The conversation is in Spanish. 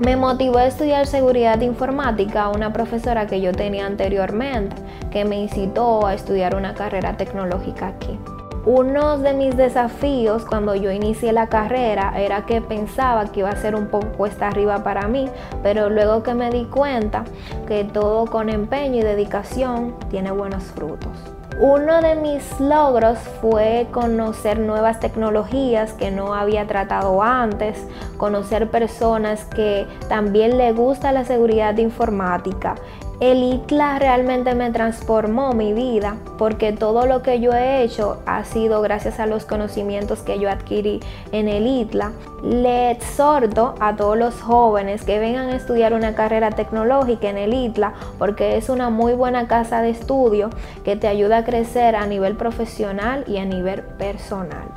Me motivó a estudiar seguridad informática una profesora que yo tenía anteriormente, que me incitó a estudiar una carrera tecnológica aquí. Uno de mis desafíos cuando yo inicié la carrera era que pensaba que iba a ser un poco cuesta arriba para mí, pero luego que me di cuenta que todo con empeño y dedicación tiene buenos frutos. Uno de mis logros fue conocer nuevas tecnologías que no había tratado antes, conocer personas que también le gusta la seguridad informática el ITLA realmente me transformó mi vida porque todo lo que yo he hecho ha sido gracias a los conocimientos que yo adquirí en el ITLA. Le exhorto a todos los jóvenes que vengan a estudiar una carrera tecnológica en el ITLA porque es una muy buena casa de estudio que te ayuda a crecer a nivel profesional y a nivel personal.